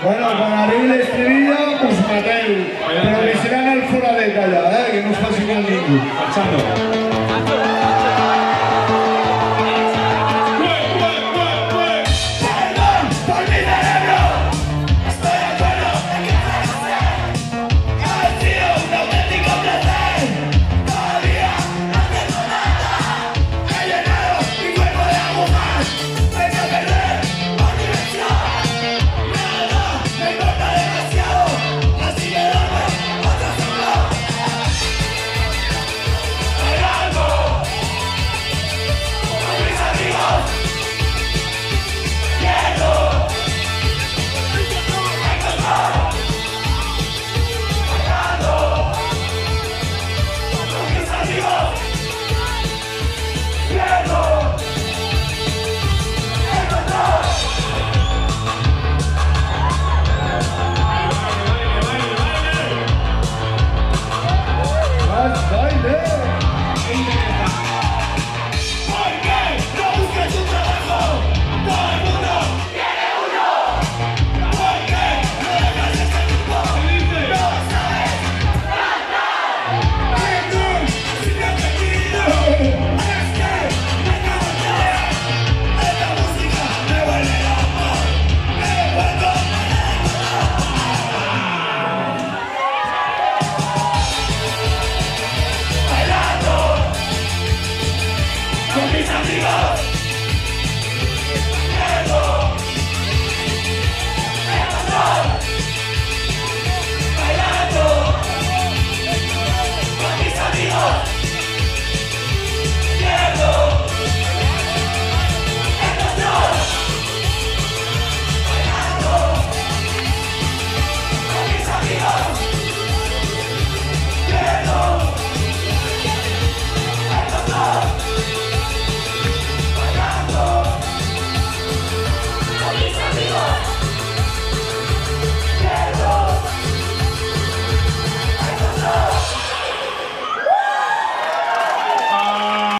Bueno, quan arribi l'estribilla us mateu, però que seran al foradet allà, eh? que no us faci mal ningú. Marchando. zombies amigos.